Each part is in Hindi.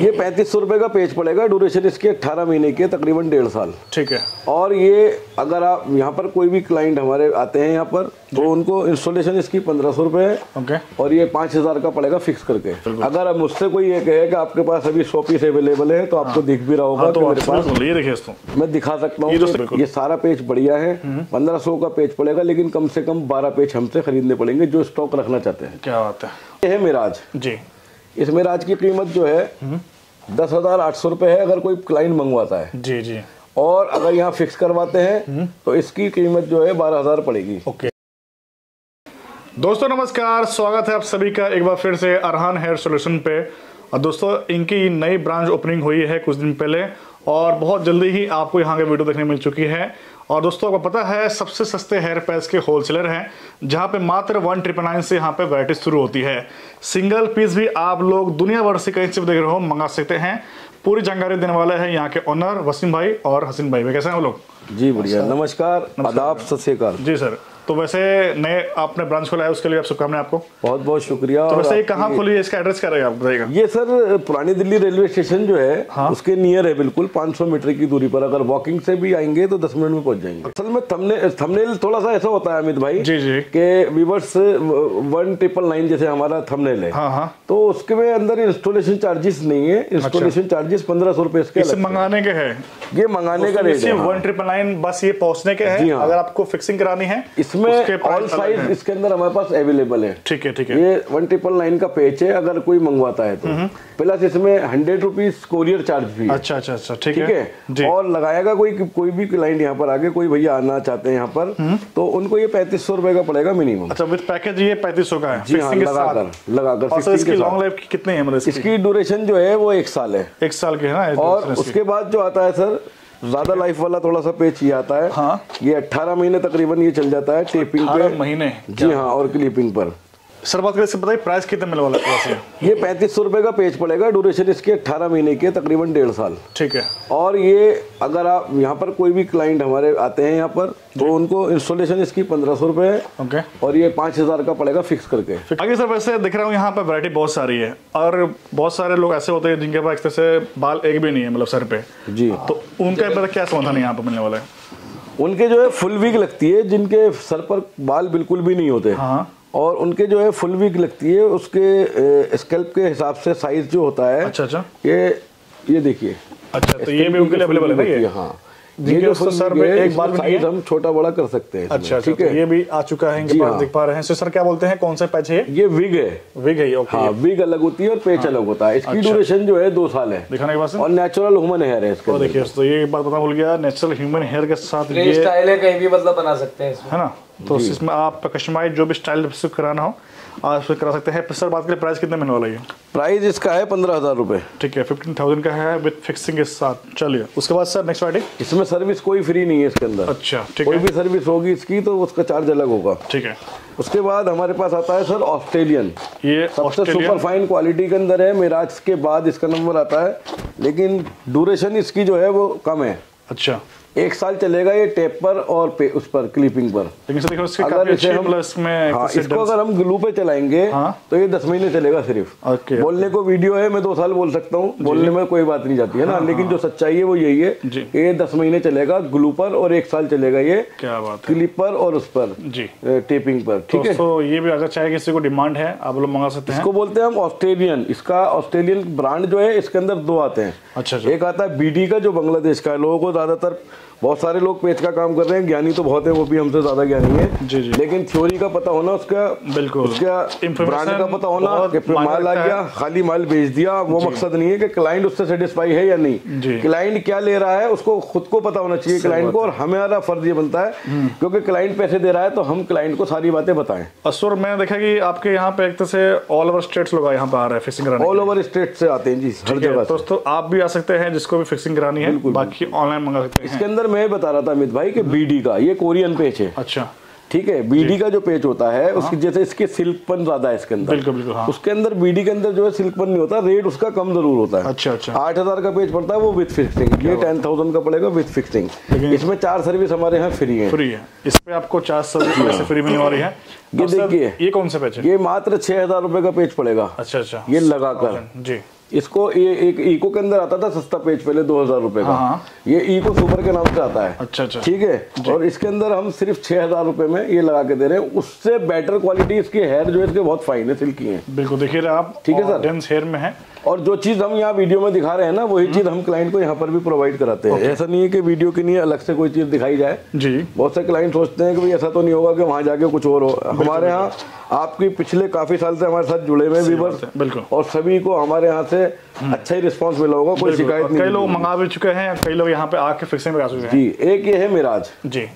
ये पैंतीस सौ रुपए का पेज पड़ेगा ड्यूरेशन इसकी अट्ठारह महीने की है, तकरीबन डेढ़ साल। ठीक है। और ये अगर आप यहाँ पर कोई भी क्लाइंट हमारे आते हैं यहाँ पर तो उनको इंस्टॉलेशन इसकी पंद्रह सौ रुपए है। ओके। और ये पाँच हज़ार का पड़ेगा फिक्स करके। अगर अब मुझसे कोई ये कहे कि आपके पास अभी सौ पीस अवेलेबल है तो आपको दिख भी रहा होगा हाँ तो मेरे पास देखिए मैं दिखा सकता हूँ ये तो सारा पेज बढ़िया है। पंद्रह सौ का पेज पड़ेगा लेकिन कम से कम बारह पेज हमसे खरीदने पड़ेंगे जो स्टॉक रखना चाहते हैं। क्या बात है। ये है मिराज। जी। इस मिराज की कीमत जो है दस हज़ार आठ सौ रुपए है अगर कोई क्लाइंट मंगवाता है। जी जी। और अगर यहाँ फिक्स करवाते हैं तो इसकी कीमत जो है बारह हज़ार पड़ेगी। ओके। दोस्तों नमस्कार स्वागत है आप सभी का एक बार फिर से अरहान हेयर सोल्यूशन पे। और दोस्तों इनकी नई ब्रांच ओपनिंग हुई है कुछ दिन पहले और बहुत जल्दी ही आपको यहाँ के वीडियो देखने मिल चुकी है। और दोस्तों आपको पता है सबसे सस्ते हेयर पैल्स के होलसेलर हैं जहाँ पे मात्र वन ट्रिपल नाइन से यहाँ पे वैरायटी शुरू होती है। सिंगल पीस भी आप लोग दुनिया भर से कहीं से देख रहे हो मंगा सकते हैं। पूरी जानकारी देने वाले हैं यहाँ के ओनर वसीम भाई और हसीन भाई। भाई कैसे हैं वो लोग? जी बढ़िया। नमस्कार। आदाब सत श्रीकाल जी सर। तो वैसे नए आपने ब्रांच खोला है उसके लिए आप शुभकामनाएँ आपको। बहुत बहुत शुक्रिया तो और वैसे ये कहाँ खोली है? इसका एड्रेस क्या रहेगा आप बताइएगा। ये सर पुरानी दिल्ली रेलवे स्टेशन जो है हाँ। उसके नियर है बिल्कुल 500 मीटर की दूरी पर। अगर वॉकिंग से भी आएँगे तो 10 मिनट में पहुँच जाएँगे। असल में थंबने थंबनेल थोड़ा सा ऐसा होता है अमित भाई जी जी। कि वीवर्स वन ट्रिपल नाइन जैसे हमारा थंबनेल है। हाँ हाँ। तो उसके में अंदर इंस्टॉलेशन चार्जेस नहीं है। इंस्टॉलेशन चार्जेस पंद्रह सौ रुपए इसके। मंगाने के है? ये मंगाने का रेट है हाँ। वन ट्रिपल नाइन बस ये पहुँचने के है हाँ। अगर आपको फिक्सिंग करानी है? इसमें उसके ऑल साइज़ इसके अंदर हमारे पास अवेलेबल है। ठीक है ठीक है। ये वन ट्रिपल नाइन का पेज है अगर कोई मंगवाता है तो। प्लस इसमें हंड्रेड रुपीज़ कोरियर चार्ज भी अच्छा अच्छा अच्छा ठीक ठीक है। जी। और लगाएगा कोई कोई भी क्लाइंट यहाँ पर आगे कोई भैया आना चाहते हैं यहाँ पर तो उनको ये पैंतीस सौ रुपए का पड़ेगा मिनिमम अच्छा विद पैकेज ये पैंतीस सौ का है। जी हाँ। लगाकर लगाकर और सर 16 इसकी लॉन्ग लाइफ कितनी है मतलब इसकी? इसकी ड्यूरेशन जो है वो एक साल है। एक साल के है ना? और उसके बाद जो आता है सर ज़्यादा लाइफ वाला थोड़ा सा पेच ये आता है। हाँ। ये 18 महीने तकरीबन ये चल जाता है टेपिंग पे। महीने जी हाँ और क्लिपिंग पर। सर बात करें इससे बताइए प्राइस कितने मिलने वाला है? ये पैंतीस सौ रुपए का पेज पड़ेगा ड्यूरेशन इसकी 18 महीने की तकरीबन डेढ़ साल। ठीक है। और ये अगर आप यहाँ पर कोई भी क्लाइंट हमारे आते हैं यहाँ पर तो उनको इंस्टॉलेशन इसकी पंद्रह सौ रुपए है। ओके। और ये पाँच हज़ार का पड़ेगा फिक्स करके। आगे सर वैसे दिख रहा हूँ यहाँ पे वैरायटी बहुत सारी है। और बहुत सारे लोग ऐसे होते हैं जिनके पास से बाल एक भी नहीं है मतलब सर पे। जी। तो उनका क्या समाधान है यहाँ पे मिलने वाला है? उनके जो है फुल वीक लगती है जिनके सर पर बाल बिल्कुल भी नहीं होते। हाँ। और उनके जो है फुल वीक लगती है उसके स्कैल्प के हिसाब से साइज़ जो होता है अच्छा अच्छा। ये ये देखिए। अच्छा तो ये भी उनके लिए अवेलेबल है ये? हाँ। ये जो उसके सर में एक नहीं साइज़ हम छोटा बड़ा कर सकते हैं इसमें, अच्छा अच्छा ठीक तो है? ये भी आ चुका है इनके पास हाँ। देख पा रहे हैं। सर क्या बोलते हैं? कौन सा पैच है ये? विग है। विग है ओके हाँ विग अलग होती है और पेच अलग होता है। इसकी अच्छा। ड्यूरेशन जो है दो साल है। दिखाने के बाद और नेचुरल ह्यूमन हेयर है इसके तो देखिए तो ये एक बात पता भूल गया नेचुरल ह्यूमन हेयर के साथ ये ये स्टाइल है कहीं भी मतलब बना सकते हैं है ना? तो इसमें आप कस्टमाइज जो भी स्टाइल कराना हो। आप उसमें करा सकते हैं। सर बात करें प्राइस कितने मिलने वाला है प्राइस इसका है पंद्रह हज़ार रुपए। ठीक है फिफ्टीन थाउज़ेंड का है विद फिक्सिंग के साथ। चलिए उसके बाद सर नेक्स्ट वाइडिंग इसमें सर्विस कोई फ्री नहीं है इसके अंदर। अच्छा ठीक कोई है। भी सर्विस होगी इसकी तो उसका चार्ज अलग होगा। ठीक है। उसके बाद हमारे पास आता है सर ऑस्ट्रेलियन ये सबसे सुपर फाइन क्वालिटी के अंदर है। मिराज के बाद इसका नंबर आता है। लेकिन ड्यूरेशन इसकी जो है वो कम है। अच्छा। एक साल चलेगा ये टेप पर और पे, उस पर क्लिपिंग पर। लेकिन देखो इसकी अगर इसे हम- प्लस इसमें हाँ इसको अगर हम ग्लू पे चलाएँगे हाँ। तो ये दस महीने चलेगा सिर्फ़। ओके बोलने ओके। को वीडियो है मैं दो साल बोल सकता हूँ। बोलने में कोई बात नहीं जाती है ना हाँ, लेकिन हाँ, जो सच्चाई है वो यही है। ये दस महीने चलेगा ग्लू पर और एक साल चलेगा ये क्या बात क्लिप पर और उस पर जी। टेपिंग पर ठीक है? दोस्तों ये भी अगर चाहे किसी को डिमांड है आप लोग मंगा सकते हैं। इसको बोलते हैं हम ऑस्ट्रेलियन इसका ऑस्ट्रेलियन ब्रांड जो है इसके अंदर दो आते हैं। अच्छा अच्छा। एक आता है बीडी का जो बांग्लादेश का है। लोगों को ज़्यादातर बहुत सारे लोग पेज का काम कर रहे हैं ज्ञानी तो बहुत है वो भी हमसे ज़्यादा ज्ञानी है। जी, जी। लेकिन थ्योरी का पता होना उसका बिल्कुल। उसका ब्रांड का पता होना कि माल आ गया खाली माल भेज दिया वो मकसद नहीं है कि क्लाइंट उससे सेटिस्फाई है या नहीं। क्लाइंट क्या ले रहा है उसको खुद को पता होना चाहिए क्लाइंट को और हमारा फ़र्ज़ ये बनता है हम्म। क्योंकि क्लाइंट पैसे दे रहा है तो हम क्लाइंट को सारी बातें बताएँ। असुर मैंने देखा कि आपके यहाँ पे एक तरह से ऑल ओवर स्टेट्स लोग यहाँ पे आ रहे हैं फिक्सिंग कराने ऑल ओवर स्टेट से आते हैं जी हर जगह दोस्तों आप भी आ सकते हैं जिसको भी फिक्सिंग करानी है बाकी ऑनलाइन मंगा सकते हैं। इसके अंदर मैं बता रहा था अमित भाई कि बीडी का ये कोरियन पेच है। अच्छा। ठीक है बीडी का जो पेच होता है उसकी जैसे इसके सिल्कपन ज़्यादा है इसके अंदर। बिल्कुल बिल्कुल हाँ। उसके अंदर बीडी के अंदर जो है सिल्कपन नहीं होता रेट उसका कम ज़रूर होता है। अच्छा अच्छा। आठ हज़ार का पेज पड़ता है वो विथ फिक्सिंग ये टेन थाउज़ेंड का पड़ेगा विद फिक्सिंग इसमें चार सर्विस हमारे यहाँ फ्री है। फ्री है। इस पे आपको चार सौ रुपए फ्री मिलने वाली है ये देखिए। ये कौन सा पैच है? ये मात्र छह हज़ार रुपए का पेज पड़ेगा। अच्छा अच्छा। ये लगाकर। जी। इसको ये एक इको के अंदर आता था सस्ता पेज पहले दो हज़ार रूपए का। हाँ। ये इको सुपर के नाम से आता है। अच्छा, अच्छा। ठीक है? और इसके अंदर हम सिर्फ़ छह हज़ार रूपए में ये लगा के दे रहे हैं। उससे बेटर क्वालिटी इसके हेयर जो है इसके बहुत फाइन है सिल्की है। बिल्कुल देखिए आप ठीक है सर। डेंस हेयर में है। और जो चीज़ हम यहाँ वीडियो में दिखा रहे हैं ना वही चीज़ हम क्लाइंट को यहाँ पर भी प्रोवाइड कराते हैं। ऐसा नहीं है कि वीडियो के लिए अलग से कोई चीज़ दिखाई जाए। जी। बहुत से क्लाइंट सोचते हैं कि भाई ऐसा तो नहीं होगा कि वहाँ जाके कुछ और हो। हमारे यहाँ आपकी पिछले काफ़ी साल से हमारे साथ जुड़े हुए व्यूवर्स बिल्कुल। और सभी को हमारे यहाँ से अच्छा ही रिस्पॉन्स मिला होगा कोई शिकायत नहीं कई लोग मंगा भी चुके हैं कई लोग यहाँ पे आके फिक्सिंग में चुके हैं। जी एक ये है मिराज। जी।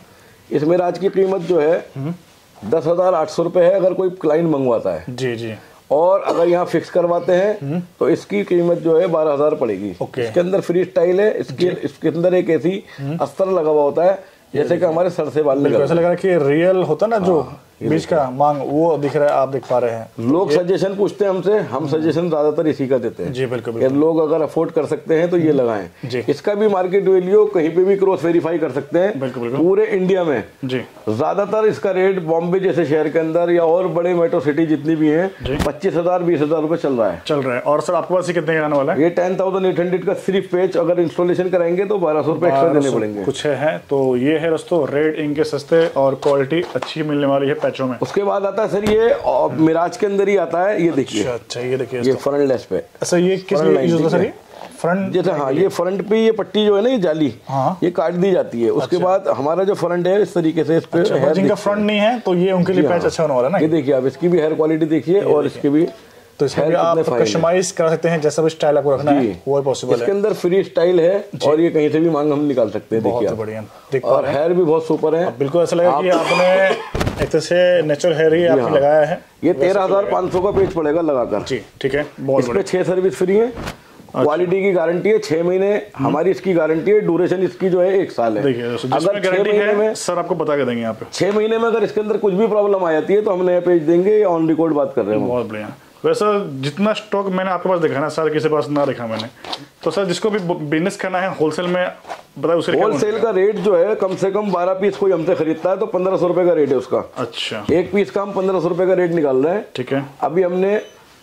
इस मिराज की कीमत जो है दस हज़ार आठ सौ रुपए है अगर कोई क्लाइंट मंगवाता है। जी जी। और अगर यहाँ फिक्स करवाते हैं तो इसकी कीमत जो है बारह हज़ार पड़ेगी। इसके अंदर फ्री स्टाइल है इसके इसके अंदर एक ऐसी अस्तर लगा हुआ होता है जैसे कि हमारे सर से बाल लगा है। कि रियल होता ना जो बीच का मांग वो दिख रहा है आप देख पा रहे हैं। लोग सजेशन पूछते हैं हमसे हम सजेशन ज़्यादातर इसी का देते हैं। जी बिल्कुल लोग अगर अफोर्ड कर सकते हैं तो ये लगाएँ। जी। इसका भी मार्केट वैल्यू कहीं पे भी क्रॉस वेरीफाई कर सकते हैं। पूरे इंडिया में। जी। ज़्यादातर इसका रेट बॉम्बे जैसे शहर के अंदर या और बड़े मेट्रो सिटी जितनी भी है पच्चीस हज़ार बीस हज़ार रूपए चल रहा है। चल रहा है। और सर आपके पास कितने आने वाला है? ये टेन थाउज़ेंड एट हंड्रेड का सिर्फ़ पेज अगर इंस्टॉलेशन कराएँगे तो बारह सौ रुपए एक्स्ट्रा देने पड़ेंगे। कुछ है तो ये है दोस्तों रेड इनके सस्ते और क्वालिटी अच्छी मिलने वाली है। पैचों में। उसके बाद आता है सर ये मिराज के अंदर ही आता है ये देखिए। अच्छा अच्छा ये देखिए ये फ्रंट लेस पे। अच्छा ये किस लिए यूज़ होता सर ये? फ्रंट जैसे हाँ ये फ्रंट पे ये पट्टी जो है ना ये जाली हाँ। ये काट दी जाती है। उसके अच्छा। बाद हमारा जो फ्रंट है इस तरीके से इस पे अच्छा, जिनका फ्रंट नहीं है तो ये उनके लिए पैच हाँ। अच्छा होने वाला ना? ये देखिए आप इसकी भी हेयर क्वालिटी देखिए और इसकी भी तो इसमें आप। कस्टमाइज करा सकते हैं जैसा भी स्टाइल आपको रखना है वो पॉसिबल इसके अंदर फ्री स्टाइल है और ये कहीं से भी मांग हम निकाल सकते हैं देखिए बढ़िया। और हेयर भी बहुत सुपर है। बिल्कुल ऐसा लगा कि आपने एक तरह से नेचुरल हेयर ही आपने हाँ। लगाया है। ये तेरह हज़ार पाँच सौ का पेज पड़ेगा लगाकर। जी ठीक है। बहुत इस पे छह सर्विस फ्री है। क्वालिटी की गारंटी है छह महीने। हमारी इसकी गारंटी है ड्यूरेशन इसकी जो है एक साल है। अगर छह गारंटी महीने में सर आपको बता के देंगे यहाँ पे। छह महीने में अगर इसके अंदर कुछ भी प्रॉब्लम आ जाती है तो हम नया पेज देंगे ऑन रिकॉर्ड बात कर रहे हैं बहुत बढ़िया। वैसे जितना स्टॉक मैंने आपके पास देखा ना सर किसी पास ना देखा मैंने। तो सर जिसको भी बिज़नेस करना है होलसेल में बताए उसके होलसेल का रेट जो है कम से कम बारह पीस कोई हमसे खरीदता है तो पंद्रह सौ रुपए का रेट है उसका। अच्छा। एक पीस का हम पंद्रह सौ रुपए का रेट निकाल रहे हैं। ठीक है। अभी हमने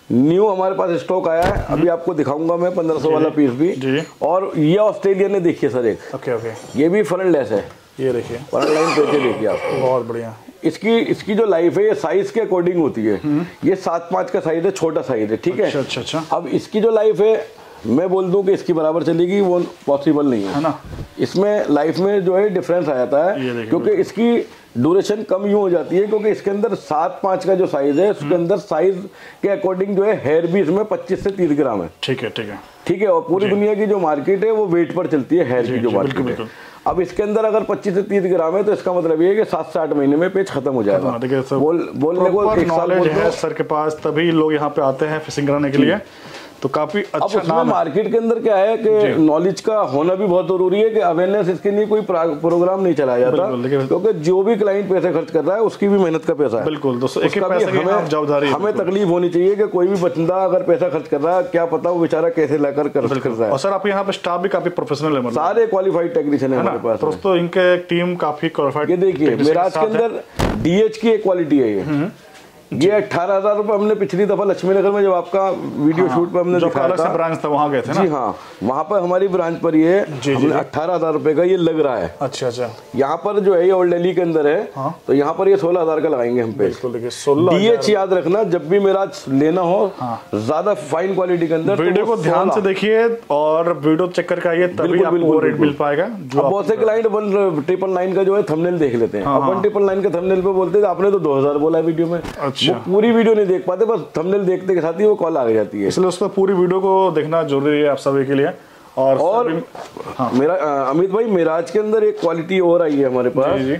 न्यू हमारे पास स्टॉक आया है अभी आपको दिखाऊँगा मैं पंद्रह सौ वाला पीस भी। और ये ऑस्ट्रेलिया ने देखिए सर एक। Okay okay. ये भी फ्रंट लेस है। ये देखिए। लाइन देखिए आप। बहुत बढ़िया। इसकी इसकी जो लाइफ है ये साइज़ के अकॉर्डिंग होती है। ये सात पाँच का साइज़ है छोटा साइज़ है ठीक है? अच्छा अच्छा अच्छा। अब इसकी जो लाइफ है मैं बोल दूँ कि इसकी बराबर चलेगी वो पॉसिबल नहीं है। है ना? इसमें लाइफ में जो है डिफरेंस आ जाता है क्योंकि इसकी ड्यूरेशन कम यूँ हो जाती है क्योंकि इसके अंदर सात पाँच का जो साइज़ है उसके अंदर साइज़ के अकॉर्डिंग जो है हेयर भी इसमें पच्चीस से तीस ग्राम है। ठीक है ठीक है। ठीक है? और पूरी दुनिया की जो मार्केट है वो वेट पर चलती है हेयर की जो मार्केट है। अब इसके अंदर अगर 25 से 30 ग्राम है तो इसका मतलब ये है कि सात से आठ महीने में पेज खत्म हो जाएगा। हाँ, देखिए बोल बोलने को एक साल है सर के पास तभी लोग यहाँ पे आते हैं फिशिंग कराने के लिए। तो काफ़ी अच्छा उसमें नाम मार्केट के अंदर क्या है कि नॉलेज का होना भी बहुत ज़रूरी है कि अवेयरनेस इसके लिए कोई प्रोग्राम नहीं चलाया जाता क्योंकि जो भी क्लाइंट पैसे खर्च कर रहा है उसकी भी मेहनत का पैसा है। बिल्कुल दोस्तों एक यहाँ जवाबदारी हमें तकलीफ़ होनी चाहिए कि कोई भी बंदा अगर पैसा खर्च कर रहा है क्या पता वो बेचारा कैसे लाकर कर रहा है। और सर आपके यहाँ पे स्टाफ भी काफ़ी प्रोफेशनल है मतलब। सारे क्वालिफाइड टेक्नीशियन है हमारे पास तो दोस्तों इनके टीम काफ़ी क्वालिफाइड ये देखिए मिराज के अंदर डीएच की एक क्वालिटी है ये। ये अठारह हज़ार रूपए हमने पिछली दफ़ा लक्ष्मी नगर में जब आपका वीडियो हाँ, शूट पे हमने हाँ, जो दिखाया था। ब्रांच था वहाँ गए थे ना? जी हाँ वहाँ पर हमारी ब्रांच पर ये अठारह हज़ार रुपए का ये लग रहा है। अच्छा अच्छा। यहाँ पर जो है ये ओल्ड दिल्ली के अंदर है हाँ। तो यहाँ पर ये सोलह हज़ार का लगाएँगे हम पे। डीएच याद रखना जब भी मेरा लेना हो ज़्यादा फाइन क्वालिटी के अंदर तो वीडियो को ध्यान से देखिए और वीडियो चेक करके आइए तभी आपको रेट मिल पाएगा बहुत से क्लाइंट वन ट्रिपल नाइन का जो है थमनेल देख लेते हैं। हाँ, वन ट्रिपल नाइन का थंबनेल पे बोलते हैं आपने तो दो हज़ार बोला है वीडियो में। अच्छा। वो पूरी वीडियो नहीं देख पाते बस थंबनेल देखते के साथ ही वो कॉल आ जाती है। इसलिए उसमें पूरी वीडियो को देखना ज़रूरी है आप सभी के लिए। और और सभी- मेरा अमित भाई मेराज के अंदर एक क्वालिटी और आई है हमारे पास। जी जी।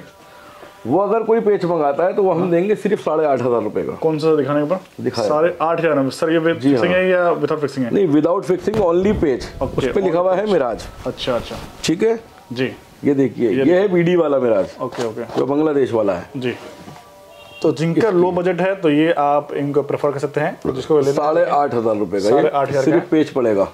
वो अगर कोई पेच मंगाता है तो वो हम देंगे सिर्फ़ साढ़े आठ हज़ार रुपए का। कौन सा दिखाने साढ़े आठ हज़ार सर ये फिक्सिंग हाँ। है या विदाउट फिक्सिंग है? नहीं विदाउट फिक्सिंग ओनली पेज उस पे लिखा हुआ है मिराज। अच्छा अच्छा। ठीक है? जी। ये देखिए ये है बीडी वाला मिराज। ओके ओके जो बांग्लादेश वाला है। जी। तो जिनका लो बजट है तो ये आप इनको प्रेफर कर सकते हैं। जिसको साढ़े आठ हज़ार रुपए का। सिर्फ़ पेज पड़ेगा।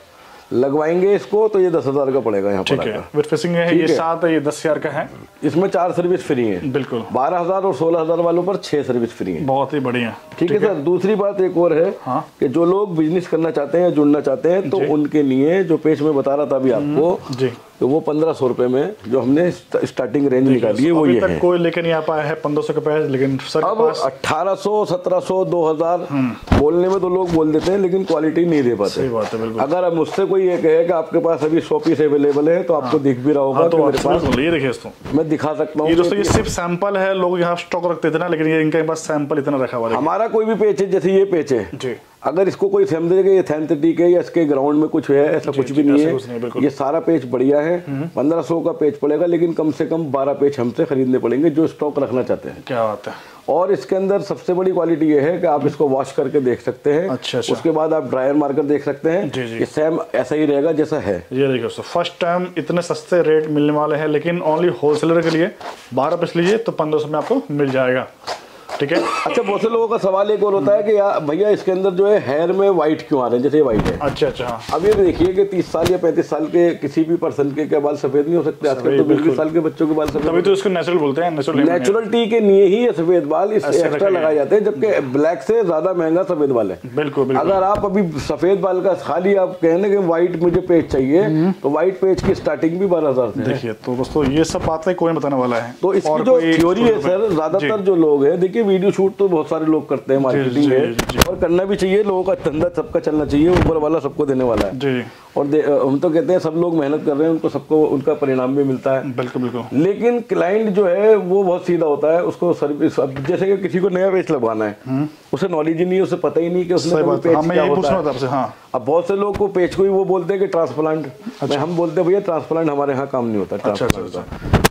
लगवाएँगे इसको तो ये दस हज़ार का पड़ेगा यहाँ ठीक पर है। विद फिशिंग है ये। सात है ये दस हज़ार का है। इसमें चार सर्विस फ्री है। बिल्कुल। बारह हज़ार और सोलह हज़ार वालों पर छह सर्विस फ्री है। बहुत ही बढ़िया। ठीक है सर दूसरी बात एक और है हाँ। कि जो लोग बिज़नेस करना चाहते हैं जुड़ना चाहते हैं तो उनके लिए जो पेज में बता रहा था अभी आपको जी। तो वो पंद्रह सौ रुपए में जो हमने स्टार्टिंग रेंज निकाली है वो ये तक है। कोई लेके नहीं आ पाया है पंद्रह सौ के पैसे लेकिन सर अब पास 1800 1700 2000 बोलने में तो लोग बोल देते हैं लेकिन क्वालिटी नहीं दे पाते। सही बात है बिल्कुल। अगर अब मुझसे कोई ये कहे कि आपके पास अभी सौ पीस अवेलेबल है तो आपको दिख भी रहा होगा हाँ तो मेरे पास ये देखिए दोस्तों मैं दिखा सकता हूँ ये दोस्तों ये सिर्फ़ सैंपल है लोग यहाँ स्टॉक रखते थे ना लेकिन ये इनके पास सैंपल इतना रखा हुआ है हमारा कोई भी पेच है जैसे ये पेच है। जी। अगर इसको कोई समझे कि ये सिंथेटिक है या इसके ग्राउंड में कुछ है ऐसा कुछ भी नहीं है। ये सारा पेच बढ़िया है। पंद्रह सौ का पेच पड़ेगा लेकिन कम से कम बारह पेच हमसे खरीदने पड़ेंगे जो स्टॉक रखना चाहते हैं। क्या बात है। और इसके अंदर सबसे बड़ी क्वालिटी ये है कि आप इसको वॉश करके देख सकते हैं। अच्छा, अच्छा। उसके बाद आप ड्रायर मारकर देख सकते हैं। जी, जी। ये सेम ऐसा ही रहेगा जैसा है। ये देखिए दोस्तों फ़र्स्ट टाइम इतने सस्ते रेट मिलने वाले हैं लेकिन ओनली होलसेलर के लिए बारह पीस लीजिए तो पंद्रह सौ में आपको मिल जाएगा। ठीक है? अच्छा बहुत से लोगों का सवाल एक और होता है कि यार भैया इसके अंदर जो है हेयर में व्हाइट क्यों आ रहे हैं? जैसे व्हाइट है। अच्छा अच्छा हाँ। अब ये देखिए कि 30 साल या 35 साल के किसी भी पर्सन के क्या बाल सफ़ेद नहीं हो सकते। आजकल तो। 20 साल के बच्चों के बाल सफ़ेद तभी तो इसको नेचुरल बोलते हैं नेचुरल टी के लिए ही सफ़ेद बाल इस एक्स्ट्रा लगाए जाते हैं जबकि ब्लैक से ज़्यादा महँगा सफ़ेद बाल है। बिल्कुल बिल्कुल। अगर आप अभी सफ़ेद बाल का खाली आप कहने कि व्हाइट मुझे पेज चाहिए तो व्हाइट पेज की स्टार्टिंग भी बारह हज़ार देखिए तो दोस्तों ये सब बातें कोई बताने वाला है। तो इसकी जो थ्योरी है सर ज़्यादातर जो लोग हैं देखिए वीडियो शूट तो बहुत सारे लोग करते हैं मार्केटिंग है। और करना भी चाहिए लोगों का धंधा सबका चलना चाहिए ऊपर वाला सबको देने वाला है। और दे- हम तो कहते हैं सब लोग मेहनत कर रहे हैं उनको सबको उनका परिणाम भी मिलता है। बिल्कुल बिल्कुल। लेकिन क्लाइंट जो है वो बहुत सीधा होता है उसको सर्विस अब जैसे कि किसी को नया पेज लगवाना है उसे नॉलेज ही नहीं है उसे पता ही नहीं कि उसने पेज हाँ क्या होता है। आपसे हाँ। अब बहुत से लोग को पेज को ही वो बोलते हैं कि ट्रांसप्लांट अच्छा। हम बोलते हैं भैया ट्रांसप्लांट हमारे यहाँ काम नहीं होता अच्छा अच्छा अच्छा।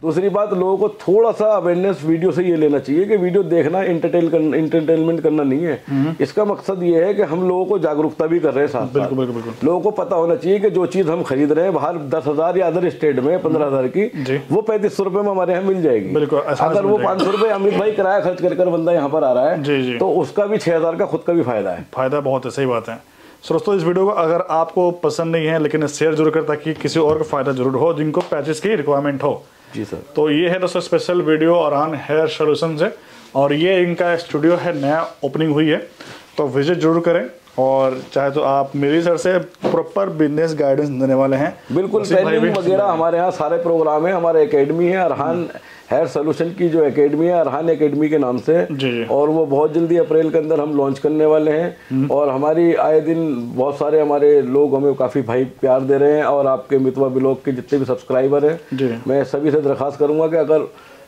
दूसरी बात लोगों को थोड़ा सा अवेयरनेस वीडियो से ये लेना चाहिए कि वीडियो देखना इंटरटेन करना इंटरटेनमेंट करना नहीं है। इसका मकसद ये है कि हम लोगों को जागरूकता भी कर रहे हैं साथ बिल्कुल बिल्कुल बिल्कुल। लोगों को पता होना चाहिए कि जो चीज़ हम खरीद रहे हैं बाहर दस हज़ार या अदर स्टेट में पंद्रह हज़ार की वो पैंतीस सौ रुपए में हमारे यहाँ मिल जाएगी। बिल्कुल, अगर वो। पाँच सौ रुपए अमित भाई किराया खर्च कर कर बंदा यहाँ पर आ रहा। है तो उसका भी छह हज़ार का खुद का भी फ़ायदा है। फ़ायदा बहुत है सही बात है। सो दोस्तों इस वीडियो को अगर आपको पसंद नहीं है लेकिन शेयर ज़रूर करें ताकि किसी और को फ़ायदा ज़रूर हो जिनको पैचेस की रिक्वायरमेंट हो। जी सर तो ये है दोस्तों स्पेशल वीडियो और हेयर सोल्यूशन से। और ये इनका स्टूडियो है नया ओपनिंग हुई है तो विज़िट ज़रूर करें और चाहे तो आप मेरी सर से प्रॉपर बिज़नेस गाइडेंस देने वाले हैं। बिल्कुल ट्रेनिंग वगैरह हमारे यहाँ सारे प्रोग्राम है हमारे एकेडमी है अरहान हेयर सोल्यूशन की जो एकेडमी है अरहान एकेडमी के नाम से। जी, जी। और वो बहुत जल्दी अप्रैल के अंदर हम लॉन्च करने वाले हैं। और हमारी आए दिन बहुत सारे हमारे लोग हमें काफ़ी भाई प्यार दे रहे हैं और आपके मितवा ब्लॉग के जितने भी सब्सक्राइबर। हैं मैं सभी से दरखास्त करूँगा कि अगर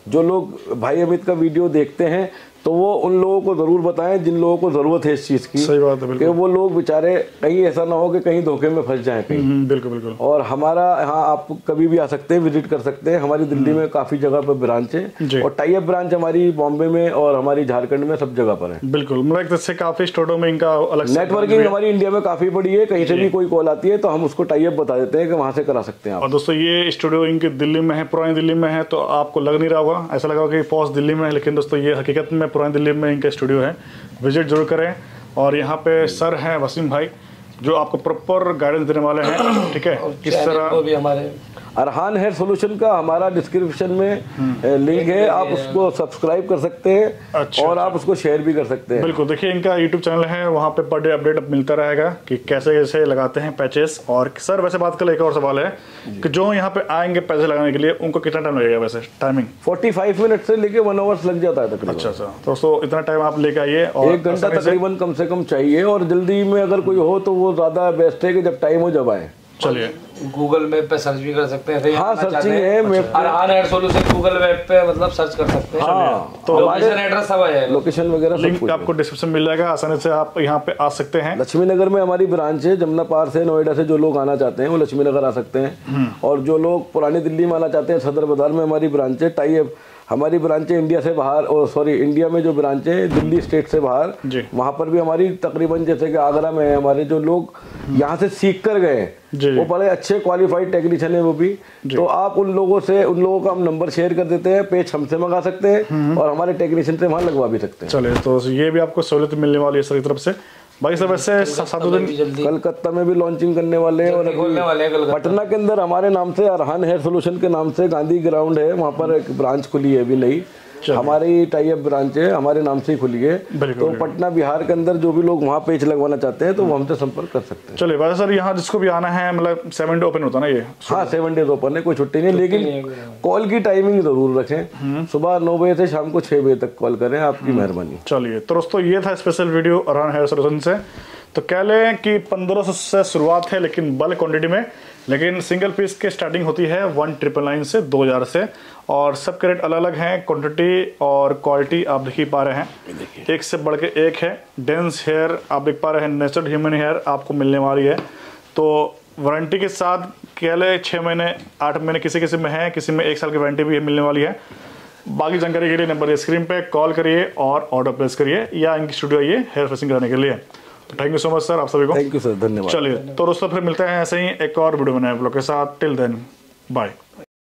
जो लोग भाई अमित का वीडियो देखते हैं तो वो उन लोगों को ज़रूर बताएँ जिन लोगों को ज़रूरत है इस चीज़ की सही बात है कि वो लोग बेचारे कहीं ऐसा ना हो कि कहीं धोखे में फंस जाएँ कहीं। हम्म, बिल्कुल बिल्कुल। और हमारा यहाँ आप कभी भी आ सकते हैं विज़िट कर सकते हैं। हमारी दिल्ली में काफ़ी जगह पर ब्रांच है और टाइप ब्रांच हमारी बॉम्बे में और हमारी झारखंड में सब जगह पर है। बिल्कुल मतलब इससे काफ़ी स्टोरों में इनका अलग नेटवर्किंग हमारी इंडिया में काफ़ी बड़ी है कहीं से भी कोई कॉल आती है तो हम उसको टाइप बता देते हैं कि वहाँ से करा सकते हैं और दोस्तों ये स्टूडियो इनके दिल्ली में है पुरानी दिल्ली में है तो आपको लग नहीं रहा होगा ऐसा लगा कि पॉस दिल्ली में है लेकिन दोस्तों ये हकीकत में पुरानी दिल्ली में इनका स्टूडियो है। विज़िट ज़रूर करें। और यहाँ पे सर हैं वसीम भाई जो आपको प्रॉपर गाइडेंस देने वाले हैं ठीक है? किस तरह भी हमारे अरहान हेयर सोल्यूशन का हमारा डिस्क्रिप्शन में लिंक है आप उसको सब्सक्राइब कर सकते हैं अच्छा, और आप उसको शेयर भी कर सकते हैं। बिल्कुल देखिए इनका यूट्यूब चैनल है वहाँ पे पर डे अपडेट मिलता रहेगा कि कैसे कैसे लगाते हैं पैचेस और सर वैसे बात कर एक और सवाल है कि जो यहाँ पे आएँगे पैसे लगाने के लिए उनको कितना टाइम लगेगा वैसे? टाइमिंग 45 मिनट से लेके वन आवर्स लग जाता है तकरीबन। अच्छा अच्छा। दोस्तों इतना टाइम आप लेके आइए और एक घंटा तकरीबन कम से कम चाहिए और जल्दी में अगर कोई हो तो वो ज़्यादा बेस्ट है कि जब टाइम हो जब आए। चलिए। गूगल मैप पे सर्च भी कर सकते हैं हाँ, searching है, मैप पे। Arhan hair solution Google map पे मतलब सर्च कर सकते हैं। हाँ तो लोकेशन एड्रेस सब जाएगा। लोकेशन वगैरह लिंक आपको डिस्क्रिप्शन मिल जाएगा आसानी से आप यहाँ पे आ सकते हैं। लक्ष्मी नगर में हमारी ब्रांच है जमुना पार से नोएडा से जो लोग आना चाहते हैं वो लक्ष्मी नगर आ सकते हैं। और जो लोग पुरानी दिल्ली में आना चाहते हैं सदर बाज़ार में हमारी ब्रांच है टाई हमारी ब्रांच इंडिया से बाहर और सॉरी इंडिया में जो ब्रांच है दिल्ली स्टेट से बाहर जी। वहाँ पर भी हमारी तकरीबन जैसे कि आगरा में है हमारे जो लोग यहाँ से सीख कर गए हैं वो बड़े अच्छे क्वालिफाइड टेक्नीशियन है वो भी। तो आप उन लोगों से उन लोगों का हम नंबर शेयर कर देते हैं पेज हमसे मंगा सकते हैं और हमारे टेक्नीशियन से वहाँ लगवा भी सकते हैं। चले तो ये भी आपको सहूलियत मिलने वाली है सर की तरफ़ से। बाकी सब ऐसे सातों दिन कलकत्ता में भी लॉन्चिंग करने वाले हैं और खोलने वाले हैं पटना के अंदर हमारे नाम से अरहान हेयर सोल्यूशन के नाम से गांधी ग्राउंड है वहाँ पर एक ब्रांच खुली है अभी नई। हमारी टाई अप ब्रांच है हमारे नाम से ही खुली है। तो पटना बिहार के अंदर जो भी लोग वहाँ पेज लगवाना चाहते हैं तो वो हमसे संपर्क कर सकते हैं। चलिए वैसे सर यहाँ जिसको भी आना है मतलब सेवन डे ओपन होता ना ये? हाँ सेवन डेज़ ओपन है कोई छुट्टी नहीं लेकिन कॉल की टाइमिंग ज़रूर रखें। सुबह नौ बजे से शाम को छह बजे तक कॉल करें आपकी मेहरबानी। चलिए तो दोस्तों ये था special video Aran hair solution से। तो कह लें कि 1500 से शुरुआत है लेकिन बल्क क्वांटिटी में। लेकिन सिंगल पीस के स्टार्टिंग होती है वन ट्रिपल नाइन से 2000 से और सब के रेट अलग अलग हैं क्वांटिटी और क्वालिटी आप देख ही पा रहे हैं। एक से बढ़ के एक है डेंस हेयर आप देख पा रहे हैं नेचुरल ह्यूमन हेयर आपको मिलने वाली है। तो वारंटी के साथ कह लें छः महीने आठ महीने किसी किसी में है किसी में एक साल की वारंटी भी मिलने वाली है। बाकी जानकारी के लिए नंबर स्क्रीन पे कॉल करिए और ऑर्डर प्लेस करिए या इनकी स्टूडियो आइए हेयर फेसिंग कराने के लिए। Thank you so much sir आप सभी को? थैंक यू सर धन्यवाद. चलिए तो दोस्तों फिर मिलते हैं ऐसे ही एक और वीडियो बनाए ब्लॉग के साथ। Till then bye